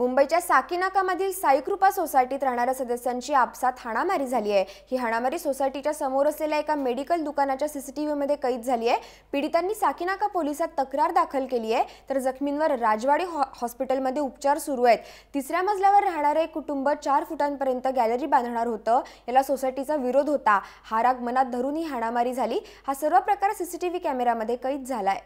मुंबईच्या साकीनाकामधील साईकृपा सोसायटीत राहणाऱ्या सदस्यांची आपसात हाणामारी झाली आहे. ही हाणामारी सोसायटीच्या समोर असलेल्या एका मेडिकल दुकानाच्या सीसीटीव्हीमध्ये कैद झाली आहे. पीडितांनी साकीनाका पोलिसात तक्रार दाखल केली आहे. तर जखमींवर राजवाडी हॉ- हॉस्पिटलमध्ये उपचार सुरू आहेत. तिसऱ्या मजल्यावर राहणारे कुटुंब चार फुटांपर्यंत गॅलरी बांधणार होतं. याला सोसायटीचा विरोध होता. हा राग मनात धरून ही हाणामारी झाली. हा सर्व प्रकार सीसीटीव्ही कॅमेऱ्यामध्ये कैद झालाय